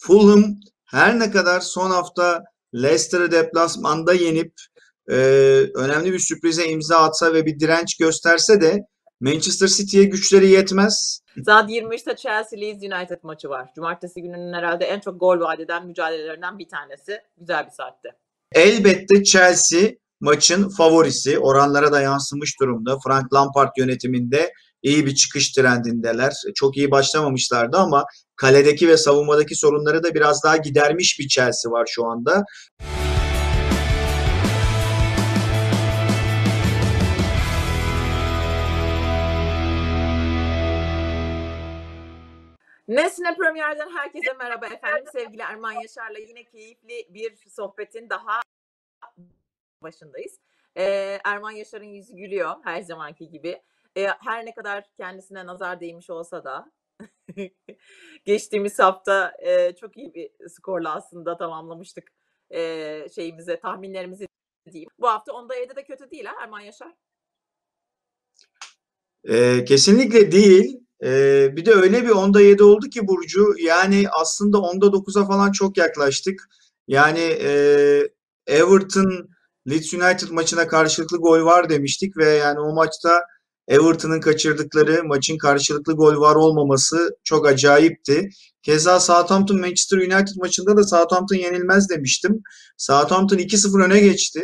Fulham her ne kadar son hafta Leicester'ı deplasmanda yenip e, önemli bir sürprize imza atsa ve bir direnç gösterse de Manchester City'ye güçleri yetmez. Saat 23'te Chelsea Leeds United maçı var. Cumartesi gününün herhalde en çok gol vaat eden mücadelelerinden bir tanesi. Güzel bir saatte. Elbette Chelsea maçın favorisi. Oranlara da yansımış durumda. Frank Lampard yönetiminde iyi bir çıkış trendindeler. Çok iyi başlamamışlardı ama kaledeki ve savunmadaki sorunları da biraz daha gidermiş bir Chelsea var şu anda. Nesne Premier'den herkese merhaba efendim. Sevgili Erman Yaşar'la yine keyifli bir sohbetin daha başındayız. Ee, Erman Yaşar'ın yüzü gülüyor her zamanki gibi. Ee, her ne kadar kendisine nazar değmiş olsa da geçtiğimiz hafta e, çok iyi bir skorla aslında tamamlamıştık e, şeyimize, tahminlerimizi diyeyim. Bu hafta onda 7 de kötü değil ha Erman Yaşar? Ee, kesinlikle değil. Ee, bir de öyle bir onda 7 oldu ki Burcu yani aslında onda 9'a falan çok yaklaştık. Yani e, Everton Leeds United maçına karşılıklı gol var demiştik ve yani o maçta Everton'ın kaçırdıkları maçın karşılıklı gol var olmaması çok acayipti. Keza Southampton Manchester United maçında da Southampton yenilmez demiştim. Southampton 2-0 öne geçti.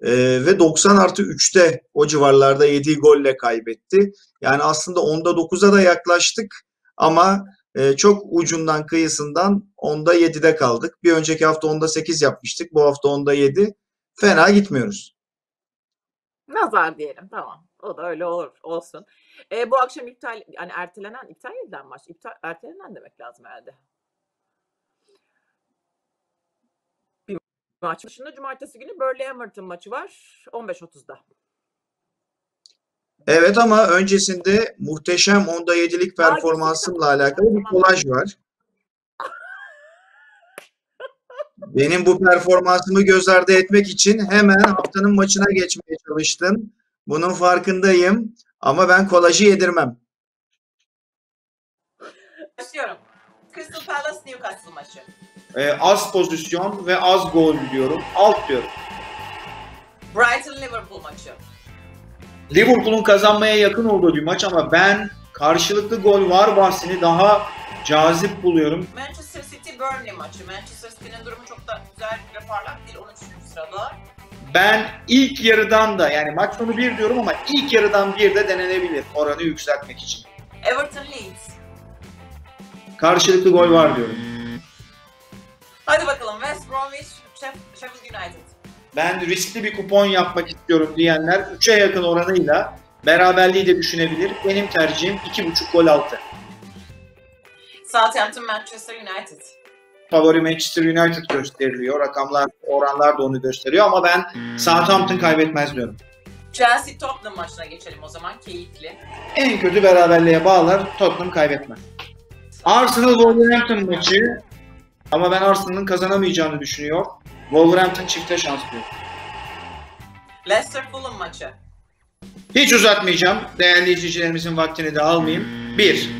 Ee, ve 90 artı 3'te o civarlarda yediği golle kaybetti. Yani aslında onda 9'a da yaklaştık ama e, çok ucundan kıyısından onda 7'de kaldık. Bir önceki hafta onda 8 yapmıştık. Bu hafta onda 7. Fena gitmiyoruz. Nazar diyelim tamam. O da öyle olur olsun. E, bu akşam iptal yani ertelenen iptal edilen maç. İptal ertelenen demek lazım herhalde. Bir maç dışında cumartesi günü Burnley Everton maçı var 15.30'da. Evet ama öncesinde muhteşem onda 7'lik performansımla alakalı bir kolaj var. Benim bu performansımı göz ardı etmek için hemen haftanın maçına geçmeye çalıştım. Bunun farkındayım ama ben kolajı yedirmem. Başlıyorum. Crystal Palace Newcastle maçı. Ee, az pozisyon ve az gol diyorum. Alt diyorum. Brighton Liverpool maçı. Liverpool'un kazanmaya yakın olduğu bir maç ama ben karşılıklı gol var bahsini daha cazip buluyorum. Manchester City Burnley maçı. Manchester City'nin durumu çok da güzel ve parlak değil. 13. sırada. Ben ilk yarıdan da yani maç sonu bir diyorum ama ilk yarıdan bir de denenebilir oranı yükseltmek için. Everton Leeds. Karşılıklı gol var diyorum. Hadi bakalım West Bromwich Sheff- Sheffield United. Ben riskli bir kupon yapmak istiyorum diyenler 3'e yakın oranıyla beraberliği de düşünebilir. Benim tercihim 2.5 gol altı. Southampton Manchester United. Favori Manchester United gösteriliyor. Rakamlar, oranlar da onu gösteriyor ama ben Southampton kaybetmez diyorum. Chelsea Tottenham maçına geçelim o zaman. Keyifli. En kötü beraberliğe bağlar Tottenham kaybetmez. Arsenal Wolverhampton maçı ama ben Arsenal'ın kazanamayacağını düşünüyor. Wolverhampton çifte şans diyor. Leicester Fulham maçı. Hiç uzatmayacağım. Değerli izleyicilerimizin vaktini de almayayım. 1.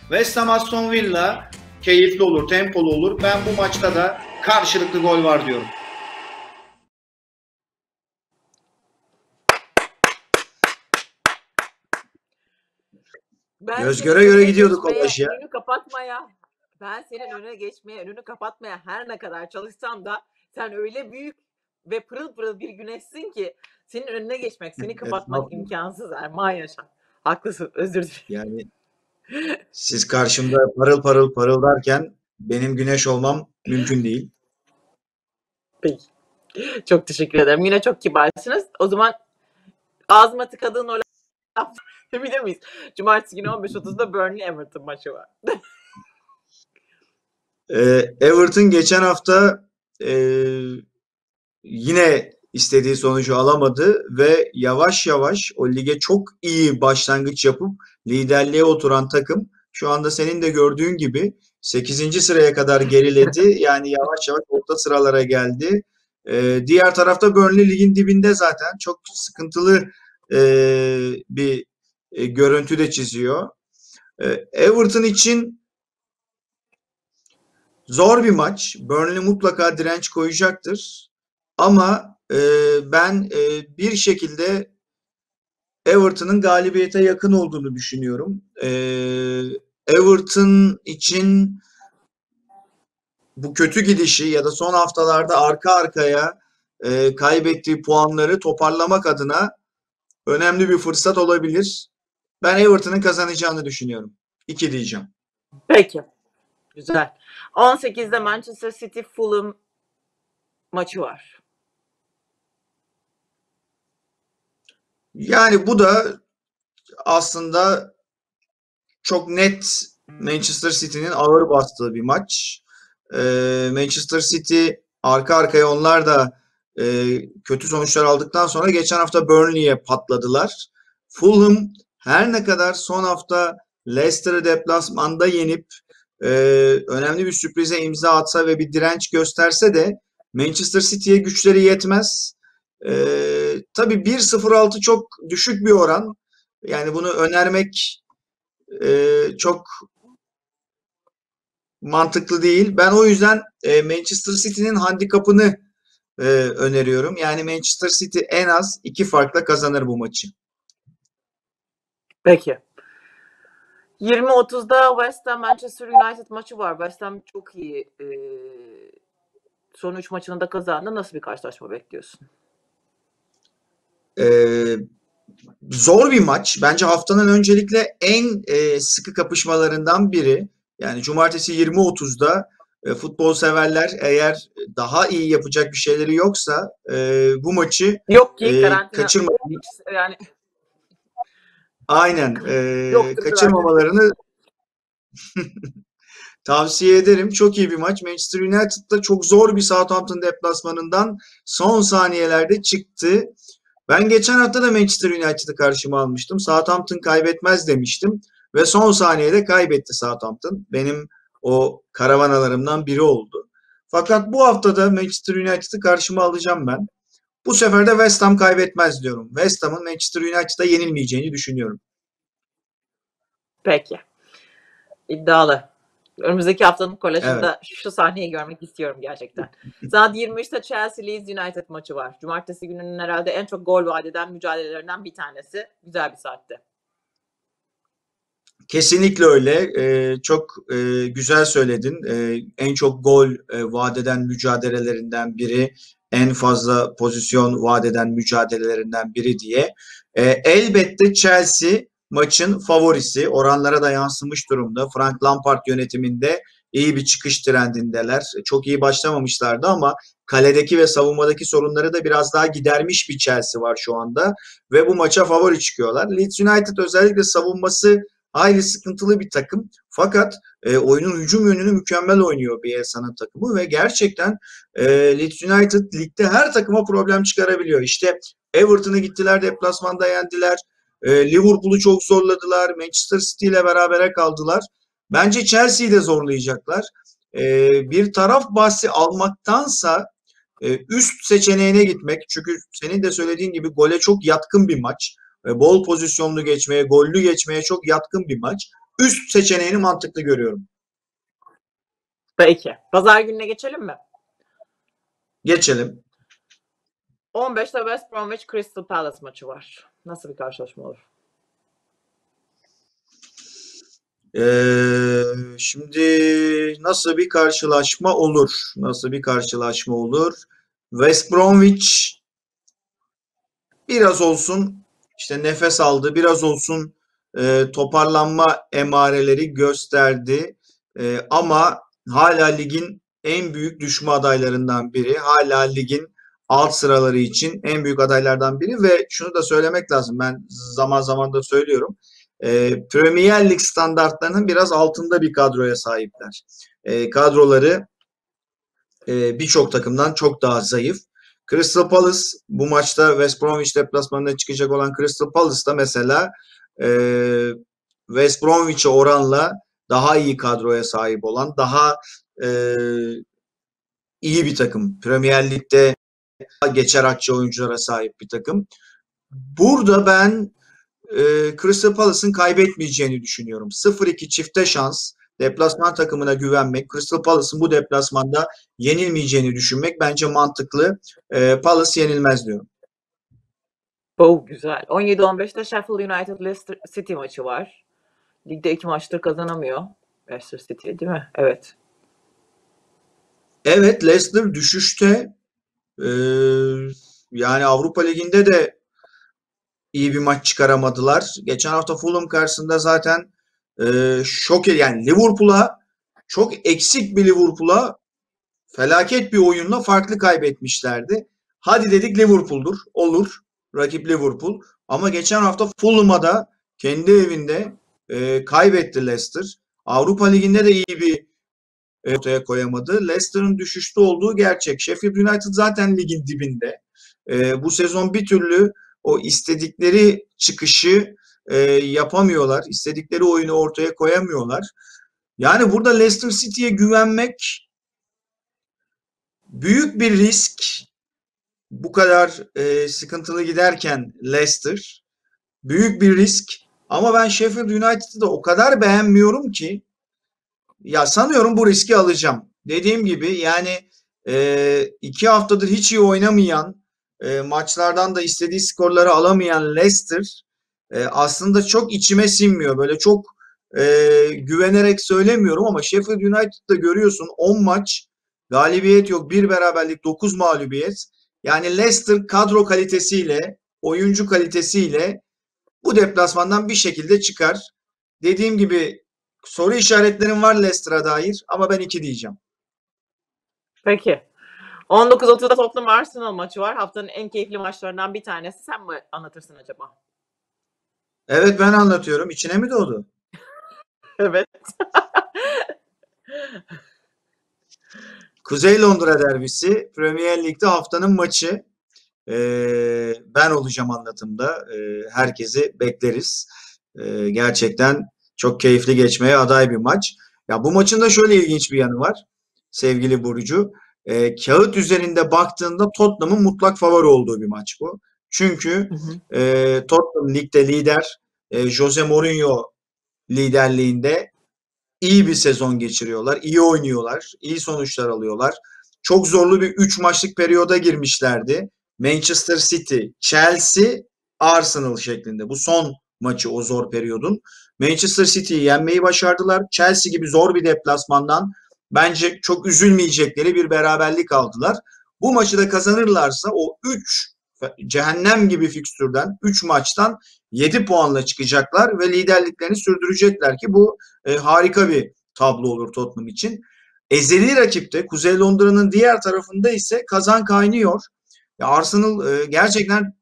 West Ham Aston Villa keyifli olur, tempolu olur. Ben bu maçta da karşılıklı gol var diyorum. Ben Göz göre göre gidiyorduk o başı ya. Önünü kapatmaya. Ben senin önüne geçmeye, önünü kapatmaya her ne kadar çalışsam da sen öyle büyük ve pırıl pırıl bir güneşsin ki senin önüne geçmek, seni kapatmak Estağfurullah. imkansız Erman Yaşar. Haklısın, özür dilerim. Yani siz karşımda parıl parıl parıldarken benim güneş olmam mümkün değil. Peki. Çok teşekkür ederim. Yine çok kibarsınız. O zaman ağzıma tıkadığın o laf bilir miyiz? Cumartesi günü 15.30'da Burnley Everton maçı var. Ee, Everton geçen hafta e, yine istediği sonucu alamadı ve yavaş yavaş o lige çok iyi başlangıç yapıp liderliğe oturan takım şu anda senin de gördüğün gibi 8. sıraya kadar geriledi. Yani yavaş yavaş orta sıralara geldi. Ee, diğer tarafta Burnley ligin dibinde zaten çok sıkıntılı e, bir e, görüntü de çiziyor. Ee, Everton için Zor bir maç. Burnley mutlaka direnç koyacaktır. Ama e, ben e, bir şekilde Everton'ın galibiyete yakın olduğunu düşünüyorum. E, Everton için bu kötü gidişi ya da son haftalarda arka arkaya e, kaybettiği puanları toparlamak adına önemli bir fırsat olabilir. Ben Everton'ın kazanacağını düşünüyorum. 2 diyeceğim. Peki. Güzel. 18'de Manchester City Fulham maçı var. Yani bu da aslında çok net Manchester City'nin ağır bastığı bir maç. Ee, Manchester City arka arkaya onlar da e, kötü sonuçlar aldıktan sonra geçen hafta Burnley'e patladılar. Fulham her ne kadar son hafta Leicester'ı deplasmanda yenip e, önemli bir sürprize imza atsa ve bir direnç gösterse de Manchester City'ye güçleri yetmez. E, tabii 1-0-6 çok düşük bir oran. Yani bunu önermek e, çok mantıklı değil. Ben o yüzden e, Manchester City'nin handikapını e, öneriyorum. Yani Manchester City en az iki farkla kazanır bu maçı. Peki. 20-30'da West Ham Manchester United maçı var. West Ham çok iyi. E, son 3 maçını da kazandı. Nasıl bir karşılaşma bekliyorsun? Ee, zor bir maç. Bence haftanın öncelikle en e, sıkı kapışmalarından biri. Yani cumartesi 20.30'da e, futbol severler eğer daha iyi yapacak bir şeyleri yoksa e, bu maçı Yok ki e, karantina. kaçırma Yani aynen e, Yoktur kaçırmamalarını tavsiye ederim. Çok iyi bir maç. Manchester United da çok zor bir Southampton deplasmanından son saniyelerde çıktı. Ben geçen hafta da Manchester United'ı karşıma almıştım. Southampton kaybetmez demiştim. Ve son saniyede kaybetti Southampton. Benim o karavanalarımdan biri oldu. Fakat bu haftada Manchester United'ı karşıma alacağım ben. Bu sefer de West Ham kaybetmez diyorum. West Ham'ın Manchester United'a yenilmeyeceğini düşünüyorum. Peki. İddialı. Önümüzdeki haftanın kolajında evet. şu sahneyi görmek istiyorum gerçekten. Saat 23'te Chelsea Leeds United maçı var. Cumartesi gününün herhalde en çok gol vaat eden mücadelelerinden bir tanesi. Güzel bir saatte. Kesinlikle öyle. Ee, çok e, güzel söyledin. Ee, en çok gol e, vaat eden mücadelelerinden biri, en fazla pozisyon vaat eden mücadelelerinden biri diye. Ee, elbette Chelsea maçın favorisi. Oranlara da yansımış durumda. Frank Lampard yönetiminde iyi bir çıkış trendindeler. Çok iyi başlamamışlardı ama kaledeki ve savunmadaki sorunları da biraz daha gidermiş bir Chelsea var şu anda. Ve bu maça favori çıkıyorlar. Leeds United özellikle savunması hayli sıkıntılı bir takım. Fakat e, oyunun hücum yönünü mükemmel oynuyor Bielsa'nın takımı ve gerçekten e, Leeds United ligde her takıma problem çıkarabiliyor. İşte Everton'ı gittiler deplasmanda yendiler. E, Liverpool'u çok zorladılar. Manchester City ile berabere kaldılar. Bence Chelsea'yi de zorlayacaklar. E, bir taraf bahsi almaktansa e, üst seçeneğine gitmek. Çünkü senin de söylediğin gibi gole çok yatkın bir maç bol pozisyonlu geçmeye, gollü geçmeye çok yatkın bir maç. Üst seçeneğini mantıklı görüyorum. Peki. Pazar gününe geçelim mi? Geçelim. 15'te West Bromwich Crystal Palace maçı var. Nasıl bir karşılaşma olur? Ee, şimdi nasıl bir karşılaşma olur? Nasıl bir karşılaşma olur? West Bromwich biraz olsun işte nefes aldı. Biraz olsun e, toparlanma emareleri gösterdi. E, ama hala ligin en büyük düşme adaylarından biri. Hala ligin alt sıraları için en büyük adaylardan biri ve şunu da söylemek lazım. Ben zaman zaman da söylüyorum. E, Premier Lig standartlarının biraz altında bir kadroya sahipler. E, kadroları e, birçok takımdan çok daha zayıf. Crystal Palace bu maçta West Bromwich deplasmanında çıkacak olan Crystal Palace da mesela e, West Bromwich'e oranla daha iyi kadroya sahip olan, daha e, iyi bir takım. Premier Lig'de geçer akçe oyunculara sahip bir takım. Burada ben e, Crystal Palace'ın kaybetmeyeceğini düşünüyorum. 0-2 çifte şans Deplasman takımına güvenmek, Crystal Palace'ın bu deplasmanda yenilmeyeceğini düşünmek bence mantıklı. Ee, Palace yenilmez diyorum. Oh güzel. 17-15'te Sheffield United Leicester City maçı var. Ligde iki maçtır kazanamıyor. Leicester City değil mi? Evet. Evet Leicester düşüşte. Ee, yani Avrupa Ligi'nde de iyi bir maç çıkaramadılar. Geçen hafta Fulham karşısında zaten e, şok yani Liverpool'a çok eksik bir Liverpool'a felaket bir oyunla farklı kaybetmişlerdi. Hadi dedik Liverpool'dur. Olur. Rakip Liverpool. Ama geçen hafta Fulham'a da kendi evinde e, kaybetti Leicester. Avrupa Ligi'nde de iyi bir ortaya koyamadı. Leicester'ın düşüşte olduğu gerçek. Sheffield United zaten ligin dibinde. E, bu sezon bir türlü o istedikleri çıkışı e, yapamıyorlar. İstedikleri oyunu ortaya koyamıyorlar. Yani burada Leicester City'ye güvenmek büyük bir risk. Bu kadar e, sıkıntılı giderken Leicester büyük bir risk. Ama ben Sheffield United'ı da o kadar beğenmiyorum ki ya sanıyorum bu riski alacağım. Dediğim gibi yani e, iki haftadır hiç iyi oynamayan e, maçlardan da istediği skorları alamayan Leicester e, aslında çok içime sinmiyor. Böyle çok e, güvenerek söylemiyorum ama Sheffield United'da görüyorsun 10 maç galibiyet yok. Bir beraberlik 9 mağlubiyet. Yani Leicester kadro kalitesiyle oyuncu kalitesiyle bu deplasmandan bir şekilde çıkar. Dediğim gibi soru işaretlerim var Leicester'a dair ama ben 2 diyeceğim. Peki. 19.30'da Tottenham Arsenal maçı var. Haftanın en keyifli maçlarından bir tanesi. Sen mi anlatırsın acaba? Evet ben anlatıyorum. İçine mi doğdu? Evet. Kuzey Londra derbisi Premier Lig'de haftanın maçı. Ee, ben olacağım anlatımda. Ee, herkesi bekleriz. Ee, gerçekten çok keyifli geçmeye aday bir maç. Ya bu maçın da şöyle ilginç bir yanı var sevgili Burcu. Ee, kağıt üzerinde baktığında Tottenham'ın mutlak favori olduğu bir maç bu. Çünkü Hı hı. e, Tottenham ligde lider. E, Jose Mourinho liderliğinde iyi bir sezon geçiriyorlar. iyi oynuyorlar. iyi sonuçlar alıyorlar. Çok zorlu bir 3 maçlık periyoda girmişlerdi. Manchester City, Chelsea, Arsenal şeklinde. Bu son maçı o zor periyodun. Manchester City'yi yenmeyi başardılar. Chelsea gibi zor bir deplasmandan bence çok üzülmeyecekleri bir beraberlik aldılar. Bu maçı da kazanırlarsa o 3 cehennem gibi fikstürden 3 maçtan 7 puanla çıkacaklar ve liderliklerini sürdürecekler ki bu e, harika bir tablo olur Tottenham için. Ezeli rakipte Kuzey Londra'nın diğer tarafında ise kazan kaynıyor. Ya Arsenal e, gerçekten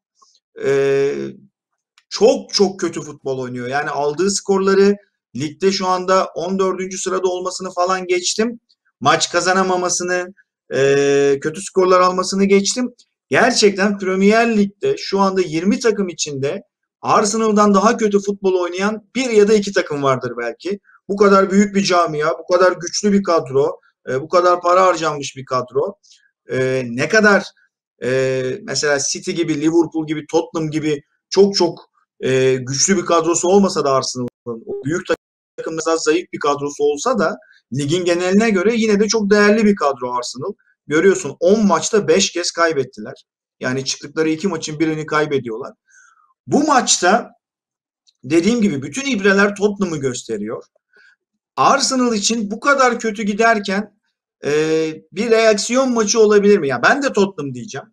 e, çok çok kötü futbol oynuyor. Yani aldığı skorları ligde şu anda 14. sırada olmasını falan geçtim. Maç kazanamamasını, kötü skorlar almasını geçtim. Gerçekten Premier Lig'de şu anda 20 takım içinde Arsenal'dan daha kötü futbol oynayan bir ya da iki takım vardır belki. Bu kadar büyük bir camia, bu kadar güçlü bir kadro, bu kadar para harcanmış bir kadro. Ne kadar mesela City gibi, Liverpool gibi, Tottenham gibi çok çok e, güçlü bir kadrosu olmasa da Arsenal'ın, o büyük takım mesela zayıf bir kadrosu olsa da ligin geneline göre yine de çok değerli bir kadro Arsenal. Görüyorsun 10 maçta 5 kez kaybettiler. Yani çıktıkları iki maçın birini kaybediyorlar. Bu maçta dediğim gibi bütün ibreler Tottenham'ı gösteriyor. Arsenal için bu kadar kötü giderken e, bir reaksiyon maçı olabilir mi? Ya ben de Tottenham diyeceğim.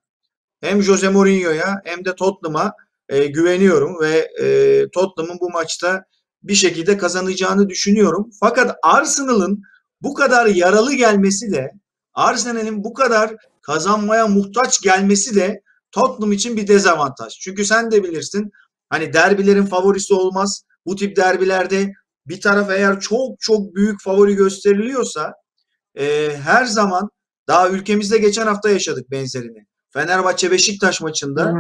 Hem Jose Mourinho'ya hem de Tottenham'a e, güveniyorum ve e, Tottenham'ın bu maçta bir şekilde kazanacağını düşünüyorum. Fakat Arsenal'ın bu kadar yaralı gelmesi de Arsenal'in bu kadar kazanmaya muhtaç gelmesi de Tottenham için bir dezavantaj. Çünkü sen de bilirsin hani derbilerin favorisi olmaz. Bu tip derbilerde bir taraf eğer çok çok büyük favori gösteriliyorsa e, her zaman daha ülkemizde geçen hafta yaşadık benzerini. Fenerbahçe Beşiktaş maçında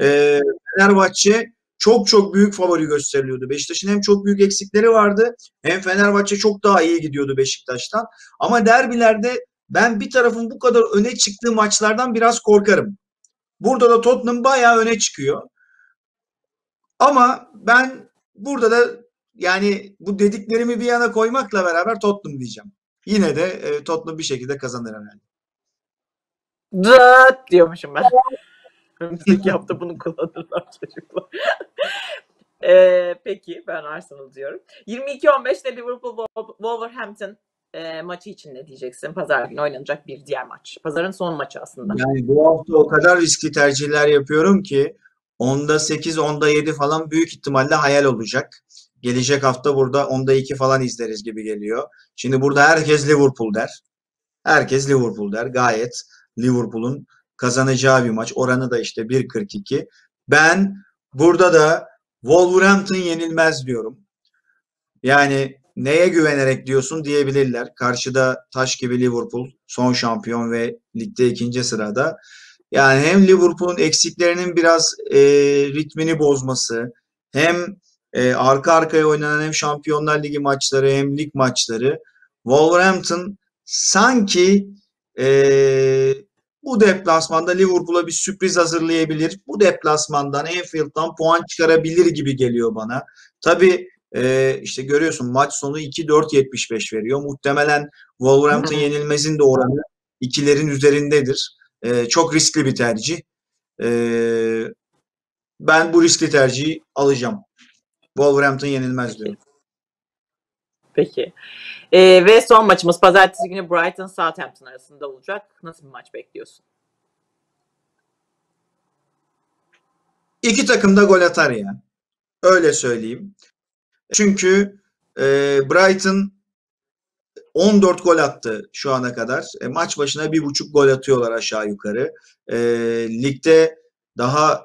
e, Fenerbahçe çok çok büyük favori gösteriliyordu. Beşiktaş'ın hem çok büyük eksikleri vardı hem Fenerbahçe çok daha iyi gidiyordu Beşiktaş'tan. Ama derbilerde ben bir tarafın bu kadar öne çıktığı maçlardan biraz korkarım. Burada da Tottenham bayağı öne çıkıyor. Ama ben burada da yani bu dediklerimi bir yana koymakla beraber Tottenham diyeceğim. Yine de e, Tottenham bir şekilde kazanır herhalde. Dıt diyormuşum ben. Önümüzdeki hafta bunu kullanırlar çocuklar. Ee, peki ben Arsenal diyorum. 22-15'te Liverpool Wolverhampton e, maçı için ne diyeceksin? Pazar günü oynanacak bir diğer maç. Pazarın son maçı aslında. Yani bu hafta o kadar riskli tercihler yapıyorum ki onda 8, onda 7 falan büyük ihtimalle hayal olacak. Gelecek hafta burada onda 2 falan izleriz gibi geliyor. Şimdi burada herkes Liverpool der. Herkes Liverpool der. Gayet Liverpool'un kazanacağı bir maç. Oranı da işte 1.42. Ben burada da Wolverhampton yenilmez diyorum. Yani neye güvenerek diyorsun diyebilirler. Karşıda taş gibi Liverpool son şampiyon ve ligde ikinci sırada. Yani hem Liverpool'un eksiklerinin biraz e, ritmini bozması hem e, arka arkaya oynanan hem Şampiyonlar Ligi maçları hem lig maçları Wolverhampton sanki e, bu deplasmanda Liverpool'a bir sürpriz hazırlayabilir. Bu deplasmandan Anfield'dan puan çıkarabilir gibi geliyor bana. Tabii e, işte görüyorsun maç sonu 2-4-75 veriyor. Muhtemelen Wolverhampton yenilmezin de oranı ikilerin üzerindedir. E, çok riskli bir tercih. E, ben bu riskli tercihi alacağım. Wolverhampton yenilmez diyorum. Peki. Ee, ve son maçımız pazartesi günü Brighton Southampton arasında olacak. Nasıl bir maç bekliyorsun? İki takım da gol atar ya. Öyle söyleyeyim. Çünkü e, Brighton 14 gol attı şu ana kadar. E, maç başına bir buçuk gol atıyorlar aşağı yukarı. E, ligde daha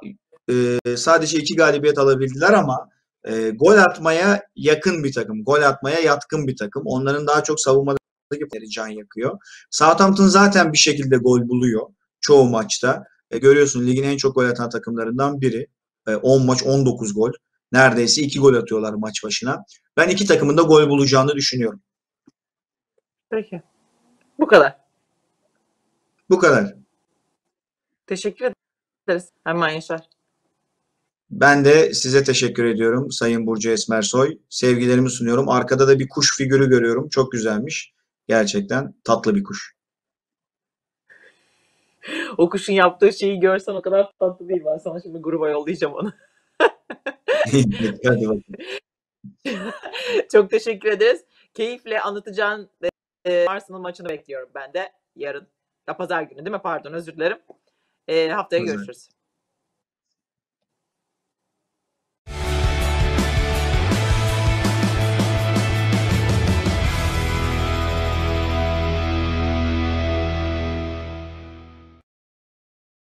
e, sadece iki galibiyet alabildiler ama e, gol atmaya yakın bir takım. Gol atmaya yatkın bir takım. Onların daha çok savunmadaki can yakıyor. Southampton zaten bir şekilde gol buluyor çoğu maçta. E, görüyorsun ligin en çok gol atan takımlarından biri. E, 10 maç 19 gol. Neredeyse 2 gol atıyorlar maç başına. Ben iki takımın da gol bulacağını düşünüyorum. Peki. Bu kadar. Bu kadar. Teşekkür ederiz. Hemen Yaşar. Ben de size teşekkür ediyorum Sayın Burcu Esmersoy. Sevgilerimi sunuyorum. Arkada da bir kuş figürü görüyorum. Çok güzelmiş. Gerçekten tatlı bir kuş. O kuşun yaptığı şeyi görsen o kadar tatlı değil. Ben sana şimdi gruba yollayacağım onu. Hadi bakalım. Çok teşekkür ederiz. Keyifle anlatacağın e, Arsenal maçını bekliyorum ben de yarın. Ya pazar günü değil mi? Pardon özür dilerim. E, haftaya Pazar. görüşürüz.